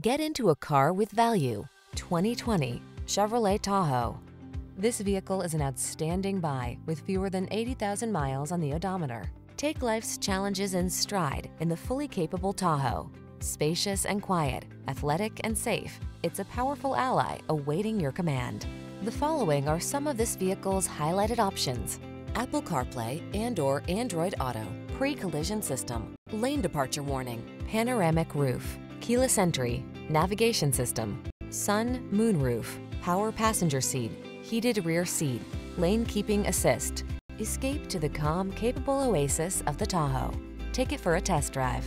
Get into a car with value. 2020 Chevrolet Tahoe. This vehicle is an outstanding buy with fewer than 80,000 miles on the odometer. Take life's challenges in stride in the fully capable Tahoe. Spacious and quiet, athletic and safe, it's a powerful ally awaiting your command. The following are some of this vehicle's highlighted options. Apple CarPlay and or Android Auto, pre-collision system, lane departure warning, panoramic roof, keyless entry, navigation system, sun, moon roof, power passenger seat, heated rear seat, lane keeping assist. Escape to the calm, capable oasis of the Tahoe. Take it for a test drive.